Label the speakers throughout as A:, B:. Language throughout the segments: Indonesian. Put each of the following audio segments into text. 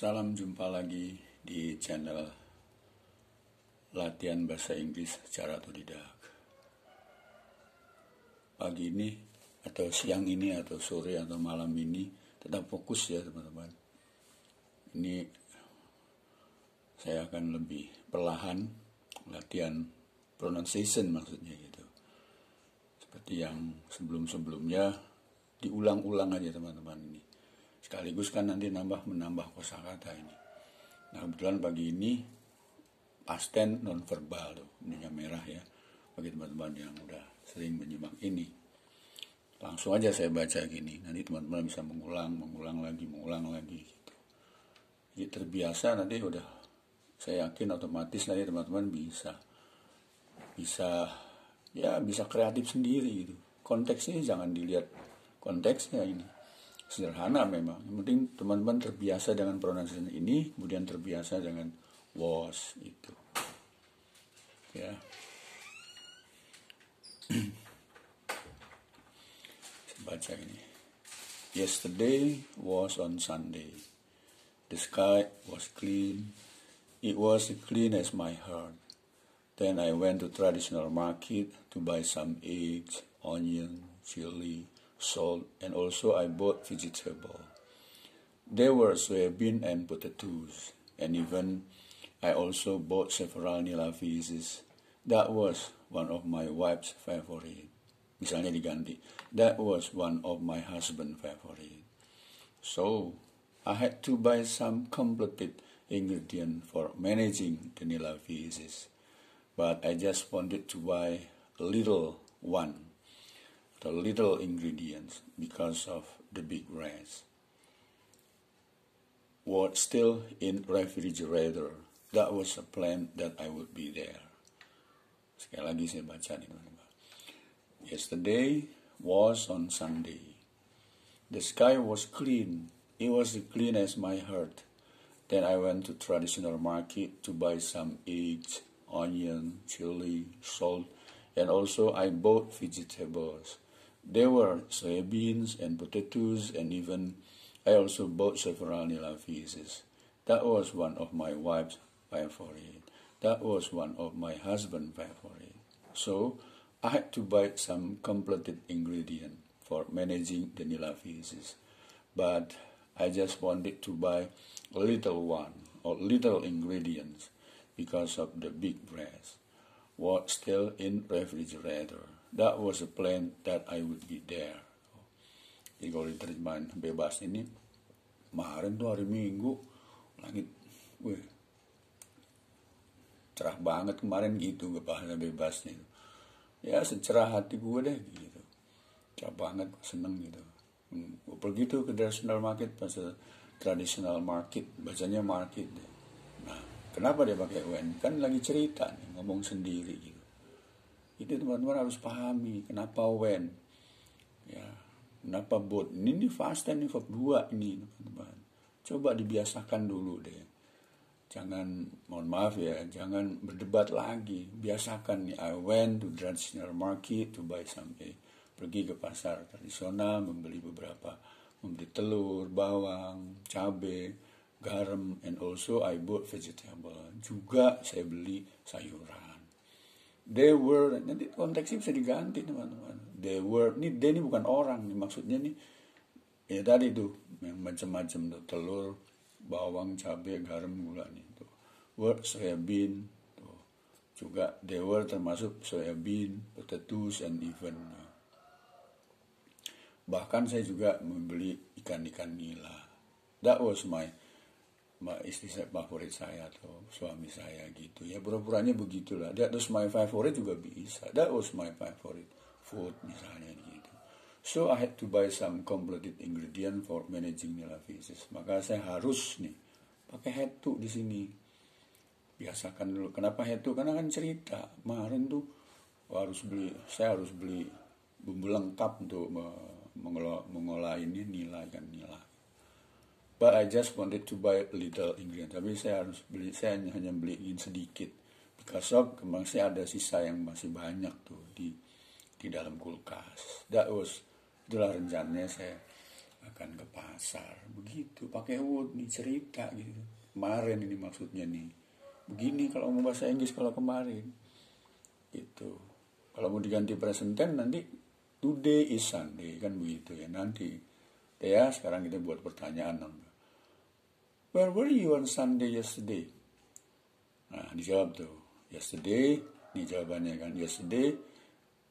A: Salam jumpa lagi di channel latihan bahasa Inggris secara otodidak. Pagi ini atau siang ini atau sore atau malam ini tetap fokus ya teman-teman. Ini saya akan lebih perlahan latihan pronunciation maksudnya gitu. Seperti yang sebelum-sebelumnya diulang-ulang aja teman-teman ini sekaligus kan nanti nambah menambah kosakata ini. Nah kebetulan pagi ini pasten non verbal tuh, ininya merah ya bagi teman-teman yang udah sering menyimak ini. Langsung aja saya baca gini, nanti teman-teman bisa mengulang, mengulang lagi, mengulang lagi gitu. Jadi terbiasa nanti udah saya yakin otomatis nanti teman-teman bisa bisa ya bisa kreatif sendiri gitu. Konteksnya jangan dilihat konteksnya ini sederhana memang. Yang penting teman-teman terbiasa dengan pronunciation ini, kemudian terbiasa dengan was itu. Ya. baca ini. Yesterday was on Sunday. The sky was clean. It was clean as my heart. Then I went to traditional market to buy some eggs, onion, chili, salt, and also I bought vegetable. There were soybean and potatoes, and even I also bought several nila pieces. That was one of my wife's favorite. Misalnya diganti. That was one of my husband's favorite. So, I had to buy some completed ingredient for managing the nila pieces. But I just wanted to buy a little one the little ingredients because of the big rice. What still in refrigerator, that was a plan that I would be there. Sekali lagi saya baca nih teman-teman. Yesterday was on Sunday. The sky was clean. It was as clean as my heart. Then I went to traditional market to buy some eggs, onion, chili, salt, and also I bought vegetables. There were soybeans and potatoes, and even I also bought several nila pieces. That was one of my wife's favorite. That was one of my husband's favorite. So I had to buy some completed ingredient for managing the nila pieces. But I just wanted to buy a little one or little ingredients because of the big breast was still in refrigerator. That was a plan that I would be there. Jadi kalau diterjemahan bebas ini, kemarin tuh hari Minggu, langit, wih, cerah banget kemarin gitu bahasa bebasnya. Ya secerah hati gue deh gitu. Cerah banget, seneng gitu. Hmm, gue pergi tuh ke traditional market, pas traditional market, bacanya market deh. Nah, kenapa dia pakai UN? Kan lagi cerita nih, ngomong sendiri gitu itu teman-teman harus pahami kenapa when. Ya kenapa bot ini nih fast ini verb 2 ini teman-teman. Coba dibiasakan dulu deh. Jangan mohon maaf ya jangan berdebat lagi. Biasakan nih I went to traditional market to buy something pergi ke pasar tradisional membeli beberapa membeli telur bawang cabai garam and also I bought vegetable. Juga saya beli sayuran They were, nanti konteksnya bisa diganti teman-teman. They were, ini they ini bukan orang nih maksudnya nih. Ya tadi tuh yang macam-macam tuh telur, bawang, cabai, garam, gula nih tuh. Were soybean tuh. Juga they were termasuk soybean, potatoes and even uh, bahkan saya juga membeli ikan-ikan nila. That was my istri saya favorit saya atau suami saya gitu. Ya pura-puranya begitulah. That was my favorite juga bisa. That was my favorite food misalnya gitu. So I had to buy some completed ingredient for managing nila maka saya harus nih pakai head to di sini. Biasakan dulu. Kenapa head to? Karena kan cerita. Kemarin tuh harus beli saya harus beli bumbu lengkap untuk mengolah, mengolah ini nilai kan nilai But I just wanted to buy little ingredient. Tapi saya harus beli, saya hanya, beliin sedikit. Because of kemang saya ada sisa yang masih banyak tuh di di dalam kulkas. That was itulah rencananya saya akan ke pasar. Begitu pakai would nih cerita gitu. Kemarin ini maksudnya nih. Begini kalau mau bahasa Inggris kalau kemarin. Itu kalau mau diganti present tense nanti today is Sunday. Kan begitu ya. Nanti ya sekarang kita buat pertanyaan where were you on Sunday yesterday? Nah dijawab tuh yesterday ini jawabannya kan. Yesterday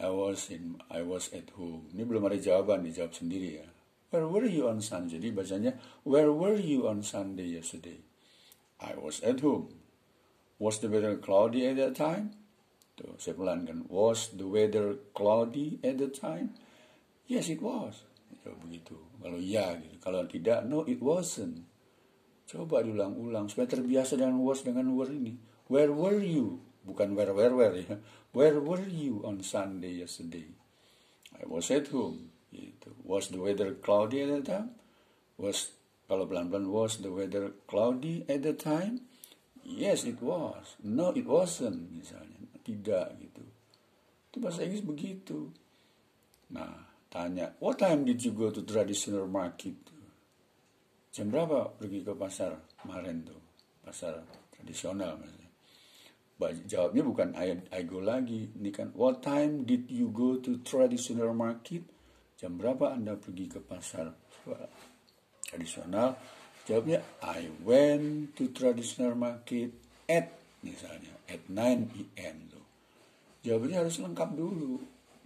A: I was in I was at home. Ini belum ada jawaban dijawab sendiri ya. Where were you on Sunday? Jadi bacanya where were you on Sunday yesterday? I was at home. Was the weather cloudy at that time? Tuh saya pelankan was the weather cloudy at the time? Yes it was. Ya, begitu. Kalau ya gitu. Kalau tidak no it wasn't coba diulang-ulang supaya terbiasa dengan was dengan were ini. Where were you? Bukan where where where ya. Where were you on Sunday yesterday? I was at home gitu. was the weather cloudy at the time? Was kalau pelan-pelan was the weather cloudy at the time? Yes it was. No it wasn't misalnya. Tidak gitu. Itu bahasa Inggris begitu. Nah tanya what time did you go to traditional market jam berapa pergi ke pasar kemarin tuh? Pasar tradisional misalnya jawabnya bukan I, I go lagi. Ini kan what time did you go to traditional market? Jam berapa anda pergi ke pasar tradisional? Jawabnya I went to traditional market at misalnya at 9 pm tuh. Jawabnya harus lengkap dulu.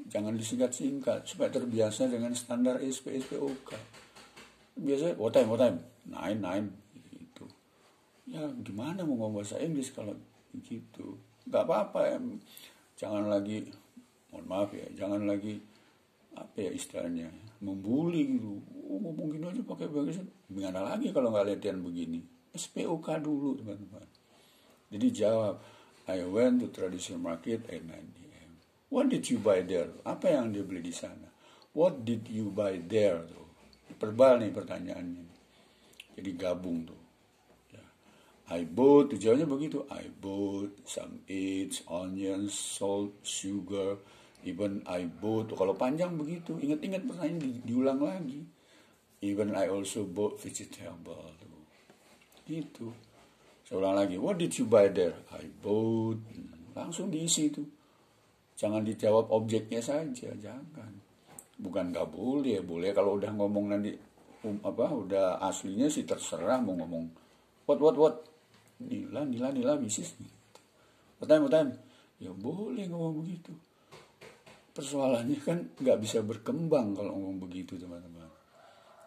A: Jangan disingkat-singkat supaya terbiasa dengan standar SP biasa what time what time nine nine itu ya gimana mau ngomong bahasa Inggris kalau gitu nggak apa-apa ya jangan lagi mohon maaf ya jangan lagi apa ya istilahnya membuli gitu oh, ngomong gini aja pakai bahasa gimana lagi kalau nggak latihan begini SPOK dulu teman-teman jadi jawab I went to traditional market at 9 a.m. What did you buy there? Apa yang dia beli di sana? What did you buy there? Perbal nih pertanyaannya. Jadi gabung tuh. I bought, tujuannya begitu. I bought some eggs, onions, salt, sugar, even I bought. Kalau panjang begitu, ingat-ingat pertanyaan di, diulang lagi. Even I also bought vegetable. Gitu. Saya ulang lagi, what did you buy there? I bought. Langsung diisi itu. Jangan dijawab objeknya saja, jangan. Bukan gak boleh, boleh. Kalau udah ngomong nanti um, apa udah aslinya sih terserah mau ngomong what what what? Nila nila nila bisnis what time what ya boleh ngomong begitu. Persoalannya kan nggak bisa berkembang kalau ngomong begitu teman-teman.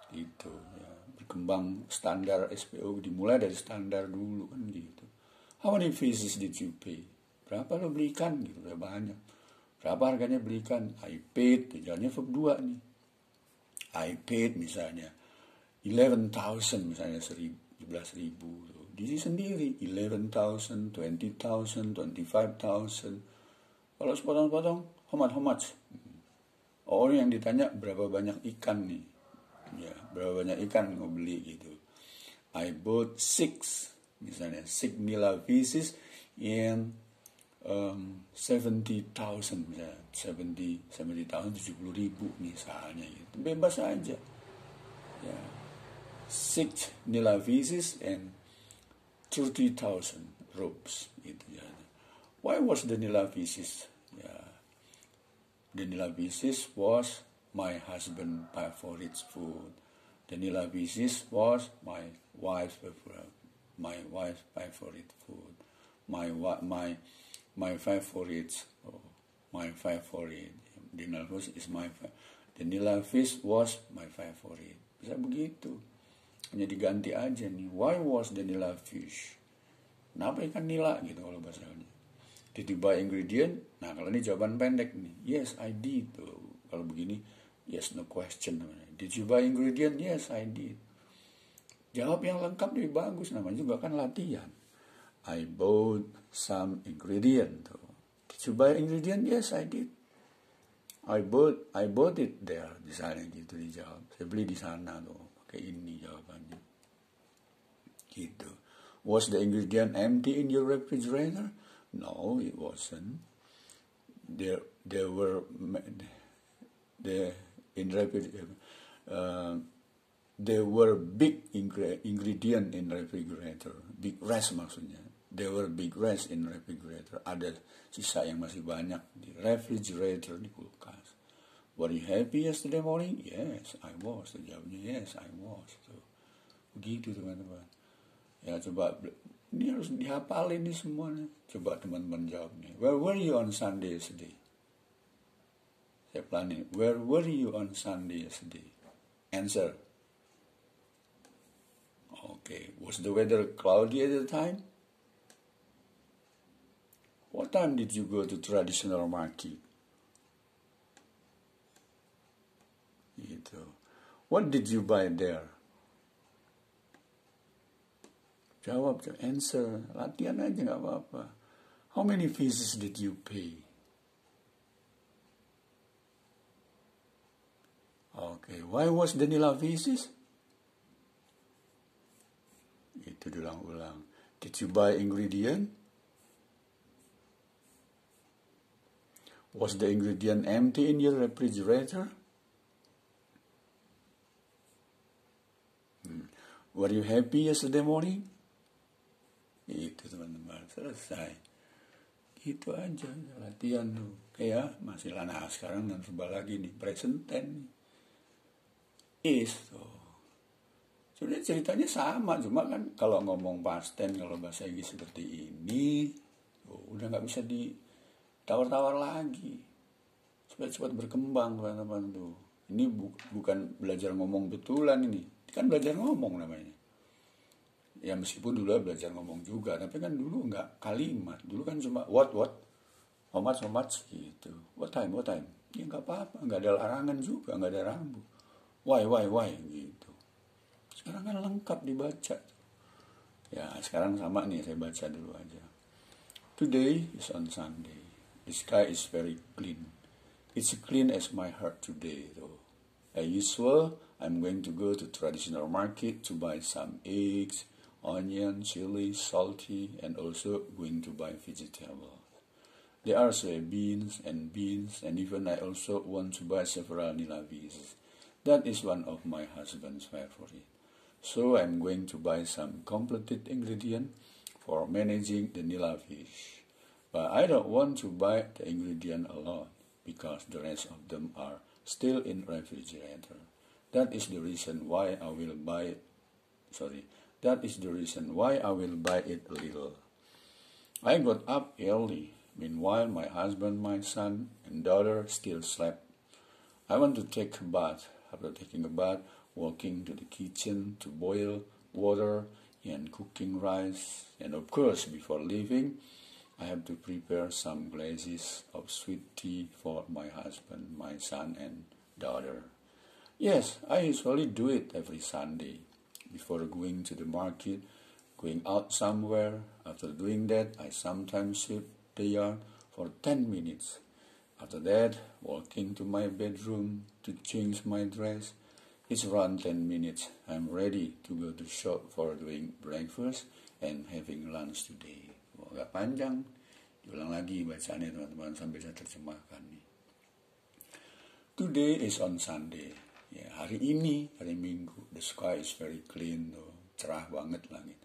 A: Itu ya. Berkembang standar SPO dimulai dari standar dulu kan gitu. How many pieces did you pay? Berapa lo belikan? Gitu ya banyak berapa harganya belikan? I paid tujuannya verb 2 nih. I paid misalnya 11,000 misalnya 11 ribu tuh. Diri sendiri 11,000, 20,000, 25,000 kalau sepotong-potong how much how much? Orang yang ditanya berapa banyak ikan nih? Ya berapa banyak ikan mau beli? gitu. I bought six misalnya six nila pieces in um, 70,000 misalnya 70 70,000 70 ribu misalnya gitu bebas aja ya six nila pieces and 30,000 ropes gitu ya. Why was Danila Visis? Ya. Danila Visis was my husband favorite food. Danila Visis was my wife's my wife's favorite food. My my my favorite oh, my favorite. Danila Visis is my Danila Fish was my favorite. Bisa begitu. Hanya diganti aja nih. Why was the nila fish? Kenapa ikan nila gitu kalau bahasanya did you buy ingredient? Nah kalau ini jawaban pendek nih. Yes I did tuh. Kalau begini yes no question namanya. Did you buy ingredient? Yes I did. Jawab yang lengkap lebih bagus namanya juga kan latihan I bought some ingredient did you buy ingredient? Yes I did. I bought I bought it there misalnya gitu dijawab saya beli di sana tuh pakai ini jawabannya. Gitu. Was the ingredient empty in your refrigerator? No it wasn't. There there were the in refrigerator uh, there were big ingredient in refrigerator. Big rest maksudnya. There were big rest in refrigerator. Ada sisa yang masih banyak di refrigerator di kulkas. Were you happy yesterday morning? Yes, I was. Jawabnya yes, I was. Tuh. Begitu teman-teman. Ya coba ini harus dihafal ini semuanya. Coba teman-teman jawab nih. Where were you on Sunday yesterday? Saya planning. Where were you on Sunday yesterday? Answer. Okay. Was the weather cloudy at the time? What time did you go to traditional market? Gitu. What did you buy there? Jawab, answer. Latihan aja nggak apa-apa. How many pieces did you pay? Okay, why was the nila feces? Itu diulang-ulang. Did you buy ingredient? Was the ingredient empty in your refrigerator? Hmm. Were you happy yesterday morning? Itu teman-teman, selesai. Itu aja latihan tuh. Kayak masih lana sekarang dan coba lagi nih, present tense is tuh. Sebenarnya ceritanya sama, cuma kan kalau ngomong past tense kalau bahasa Inggris seperti ini, oh, udah nggak bisa ditawar-tawar lagi. Cepat-cepat berkembang teman-teman tuh. Ini bu bukan belajar ngomong betulan ini, kan belajar ngomong namanya. Ya meskipun dulu belajar ngomong juga, tapi kan dulu nggak kalimat. Dulu kan cuma what what, how much how much gitu. What time what time. Ya nggak apa-apa, nggak ada larangan juga, nggak ada rambu why why why gitu sekarang kan lengkap dibaca ya sekarang sama nih saya baca dulu aja today is on Sunday the sky is very clean it's clean as my heart today though as usual I'm going to go to traditional market to buy some eggs onion chili salty and also going to buy vegetables there are soybeans and beans and even I also want to buy several nilavis that is one of my husband's favorite. So I'm going to buy some completed ingredient for managing the nila fish. But I don't want to buy the ingredient alone because the rest of them are still in refrigerator. That is the reason why I will buy sorry, that is the reason why I will buy it a little. I got up early. Meanwhile, my husband, my son, and daughter still slept. I want to take a bath after taking a bath, walking to the kitchen to boil water and cooking rice. And of course, before leaving, I have to prepare some glasses of sweet tea for my husband, my son, and daughter. Yes, I usually do it every Sunday before going to the market, going out somewhere. After doing that, I sometimes sit the yard for 10 minutes after that, walking to my bedroom to change my dress. It's around 10 minutes. I'm ready to go to shop for doing breakfast and having lunch today. Oh, agak panjang. Diulang lagi bacaannya teman-teman sambil saya terjemahkan nih. Today is on Sunday. Ya, hari ini, hari Minggu. The sky is very clean. Tuh. Cerah banget langit.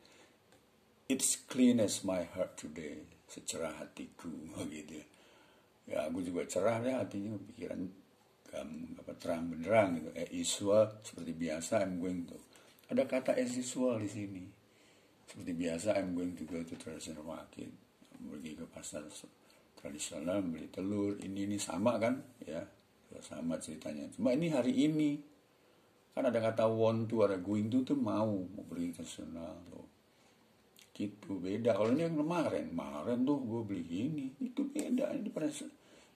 A: It's clean as my heart today. Secerah hatiku. Begitu ya ya aku juga cerah ya hatinya pikiran kamu apa terang benderang gitu eh usual seperti biasa I'm going to ada kata as usual di sini seperti biasa I'm going to go to traditional market. Pergi ke pasar tradisional beli telur ini ini sama kan? Ya sama ceritanya. Cuma ini hari ini kan ada kata want to ada going to tuh mau mau beli tradisional tuh. Gitu beda. Kalau ini yang kemarin kemarin tuh gue beli ini itu beda. Ini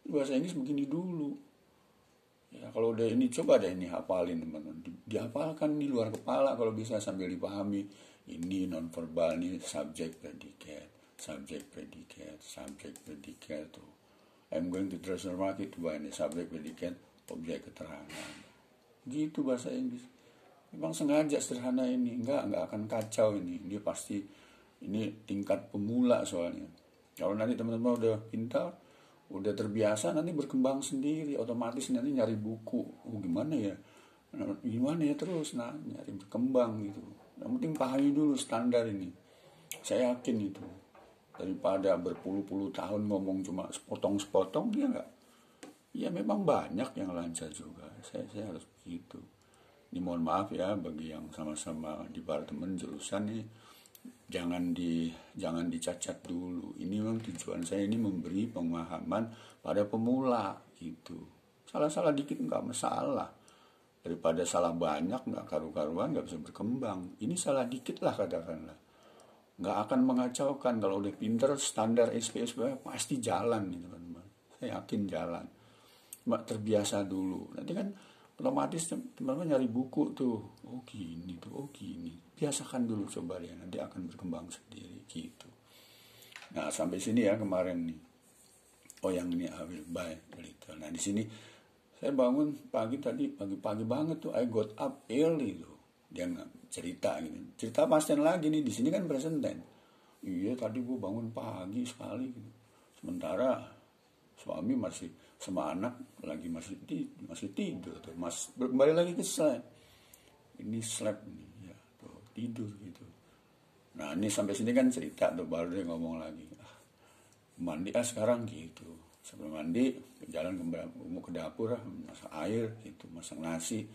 A: bahasa Inggris begini dulu ya kalau udah ini coba deh ini hafalin teman-teman. Di, dihafalkan di luar kepala kalau bisa sambil dipahami. Ini non verbal ini subject predicat subject predicat subject predicat tuh. I'm going to treasure market to buy ini subject predicat objek keterangan. Gitu bahasa Inggris. Memang sengaja sederhana ini. Enggak enggak akan kacau ini. Dia pasti ini tingkat pemula soalnya. Kalau nanti teman-teman udah pintar udah terbiasa nanti berkembang sendiri otomatis nanti nyari buku. Oh, gimana ya? Gimana ya terus? Nah nyari berkembang gitu. Yang penting pahami dulu standar ini. Saya yakin itu. Daripada berpuluh-puluh tahun ngomong cuma sepotong-sepotong ya enggak ya memang banyak yang lancar juga. Saya saya harus begitu. Ini mohon maaf ya bagi yang sama-sama di departemen jurusan nih jangan di jangan dicacat dulu. Ini memang tujuan saya ini memberi pemahaman pada pemula gitu. Salah-salah dikit nggak masalah. Daripada salah banyak nggak karu-karuan nggak bisa berkembang. Ini salah dikit lah katakanlah. Nggak akan mengacaukan. Kalau udah pinter standar SPSB pasti jalan nih teman-teman saya yakin jalan. Cuma terbiasa dulu. Nanti kan otomatis teman-teman nyari buku tuh. Oh gini tuh oh gini. Biasakan dulu coba ya nanti akan berkembang sendiri gitu. Nah sampai sini ya kemarin nih. Oh yang ini I will buy gitu nah di sini saya bangun pagi tadi pagi-pagi banget tuh I got up early tuh dia cerita gitu. Cerita pasten lagi nih di sini kan present tense iya tadi gue bangun pagi sekali gitu. Sementara suami masih sama anak lagi masih di, masih tidur tuh. Mas kembali lagi ke slide. Ini slide nih ya tuh tidur gitu. Nah ini sampai sini kan cerita tuh baru dia ngomong lagi. Ah, mandi ah sekarang gitu. Sebelum mandi jalan ke, ke dapur ah, masak air gitu masak nasi.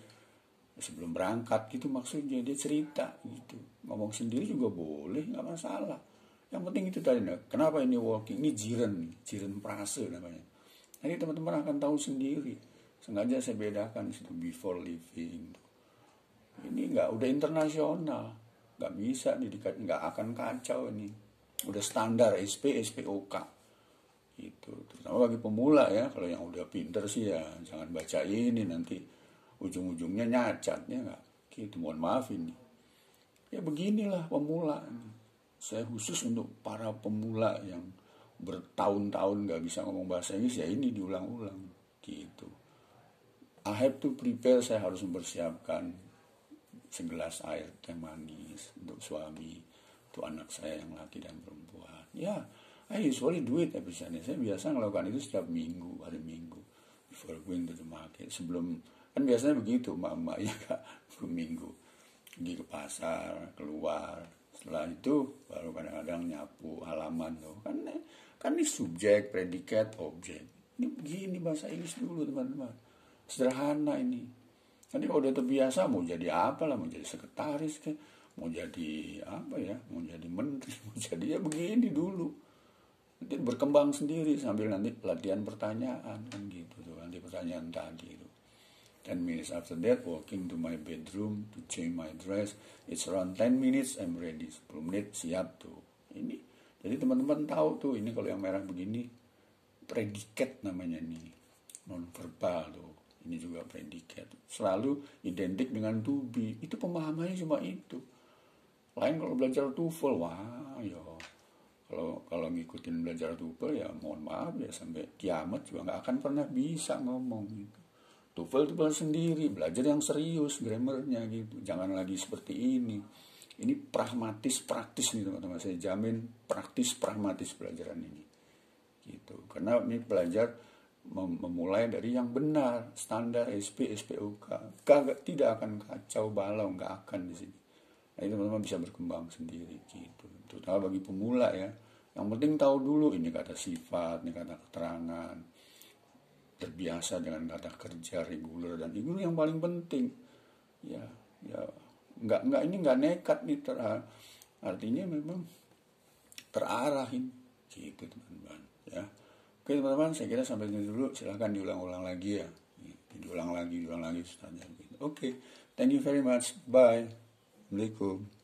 A: Sebelum berangkat gitu maksudnya dia cerita gitu. Ngomong sendiri juga boleh nggak masalah. Yang penting itu tadi nah, kenapa ini walking? Ini jiren jiren prase namanya Nanti teman-teman akan tahu sendiri. Sengaja saya bedakan situ before living. Ini nggak udah internasional, nggak bisa didikat, nggak akan kacau ini. Udah standar SP SPOK itu terutama bagi pemula ya kalau yang udah pinter sih ya jangan baca ini nanti ujung-ujungnya nyacatnya nggak gitu mohon maaf ini ya beginilah pemula saya khusus untuk para pemula yang bertahun-tahun nggak bisa ngomong bahasa Inggris ya ini diulang-ulang gitu. I have to prepare saya harus mempersiapkan segelas air teh manis untuk suami untuk anak saya yang laki dan perempuan. Ya I usually do it every saya biasa melakukan itu setiap minggu hari minggu. Before going to the market sebelum kan biasanya begitu mama ya kak? Minggu pergi ke pasar keluar setelah itu baru kadang-kadang nyapu halaman tuh kan Kan ini subjek, predikat, objek. Ini begini bahasa Inggris dulu teman-teman. Sederhana ini. Nanti kalau udah terbiasa mau jadi apa lah, mau jadi sekretaris kan, mau jadi apa ya, mau jadi menteri, mau jadi ya begini dulu. Nanti berkembang sendiri sambil nanti latihan pertanyaan kan gitu tuh, nanti pertanyaan tadi itu. 10 minutes after that, walking to my bedroom to change my dress. It's around 10 minutes, I'm ready. 10 menit siap tuh. Ini jadi teman-teman tahu tuh ini kalau yang merah begini predikat namanya ini non verbal tuh. Ini juga predikat. Selalu identik dengan to be. Itu pemahamannya cuma itu. Lain kalau belajar TOEFL, wah ya kalau kalau ngikutin belajar TOEFL ya mohon maaf ya sampai kiamat juga nggak akan pernah bisa ngomong gitu. TOEFL itu sendiri, belajar yang serius grammarnya gitu. Jangan lagi seperti ini. Ini pragmatis praktis nih teman-teman. Saya jamin praktis pragmatis pelajaran ini. Gitu. Karena ini belajar mem memulai dari yang benar. Standar SP SPUK kagak tidak akan kacau balau. Nggak akan di sini. Nah teman-teman bisa berkembang sendiri gitu. Terutama bagi pemula ya. Yang penting tahu dulu ini kata sifat ini kata keterangan terbiasa dengan kata kerja reguler dan itu yang paling penting. Ya ya nggak nggak ini nggak nekat nih ter artinya memang terarahin gitu teman-teman ya. Oke teman-teman saya kira sampai sini dulu. Silahkan diulang-ulang lagi ya. Diulang lagi diulang lagi oke thank you very much. Bye. Assalamualaikum